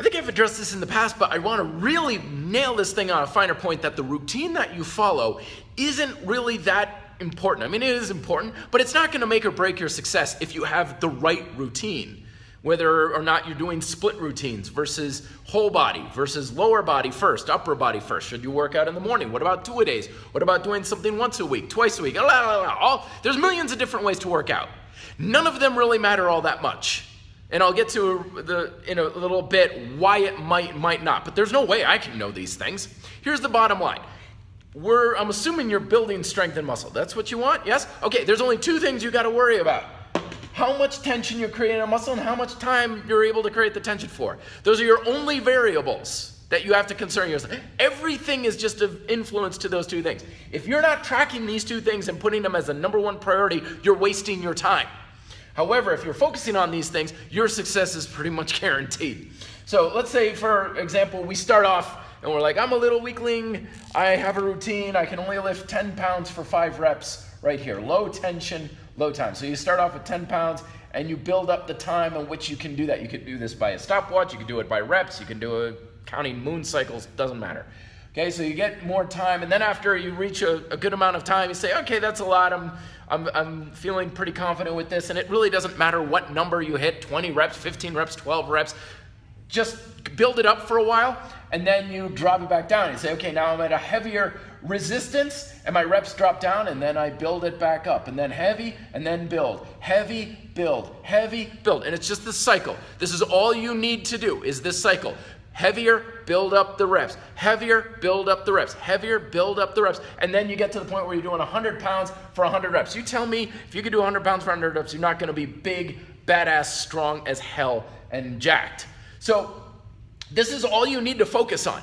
I think I've addressed this in the past, but I want to really nail this thing on a finer point that the routine that you follow isn't really that important. I mean, it is important, but it's not going to make or break your success if you have the right routine. Whether or not you're doing split routines versus whole body versus lower body first, upper body first. Should you work out in the morning? What about two a days? What about doing something once a week, twice a week? All, there's millions of different ways to work out. None of them really matter all that much. And I'll get to the, in a little bit why it might, might not. But there's no way I can know these things. Here's the bottom line. We're, I'm assuming you're building strength and muscle. That's what you want? Yes? Okay, there's only two things you got to worry about. How much tension you're creating a muscle and how much time you're able to create the tension for. Those are your only variables that you have to concern yourself. Everything is just of influence to those two things. If you're not tracking these two things and putting them as a number one priority, you're wasting your time. However, if you're focusing on these things, your success is pretty much guaranteed. So let's say, for example, we start off and we're like, I'm a little weakling, I have a routine, I can only lift 10 pounds for five reps right here. Low tension, low time. So you start off with 10 pounds and you build up the time in which you can do that. You could do this by a stopwatch, you can do it by reps, you can do it counting moon cycles, doesn't matter. Okay, so you get more time, and then after you reach a, a good amount of time, you say, okay, that's a lot. I'm, I'm, I'm feeling pretty confident with this, and it really doesn't matter what number you hit 20 reps, 15 reps, 12 reps. Just build it up for a while, and then you drop it back down. You say, okay, now I'm at a heavier resistance, and my reps drop down, and then I build it back up, and then heavy, and then build. Heavy, build. Heavy, build. And it's just this cycle. This is all you need to do, is this cycle. Heavier, build up the reps. Heavier, build up the reps. Heavier, build up the reps. And then you get to the point where you're doing 100 pounds for 100 reps. You tell me if you could do 100 pounds for 100 reps, you're not going to be big, badass, strong as hell, and jacked. So this is all you need to focus on.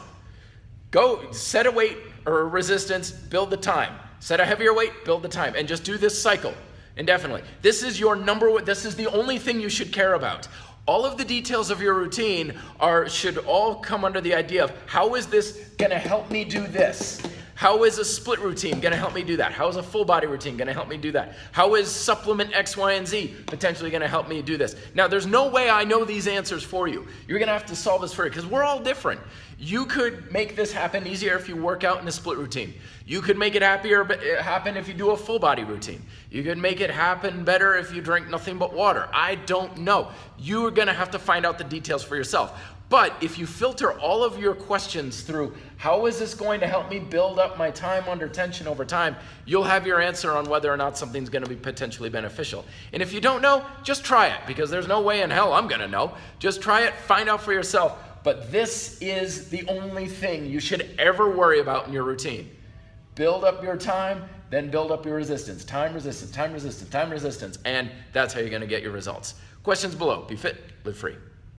Go set a weight or a resistance, build the time. Set a heavier weight, build the time, and just do this cycle indefinitely. This is your number one, this is the only thing you should care about all of the details of your routine are should all come under the idea of how is this going to help me do this? How is a split routine going to help me do that? How is a full body routine going to help me do that? How is supplement x y and z potentially going to help me do this? Now there's no way i know these answers for you. You're going to have to solve this for you because we're all different you could make this happen easier if you work out in a split routine. You could make it happier uh, happen if you do a full body routine. You could make it happen better if you drink nothing but water. I don't know. You are going to have to find out the details for yourself. But if you filter all of your questions through how is this going to help me build up my time under tension over time, you'll have your answer on whether or not something's going to be potentially beneficial. And if you don't know, just try it because there's no way in hell I'm going to know. Just try it, find out for yourself. But this is the only thing you should ever worry about in your routine. Build up your time, then build up your resistance. Time resistance, time resistance, time resistance. And that's how you're going to get your results. Questions below. Be fit, live free.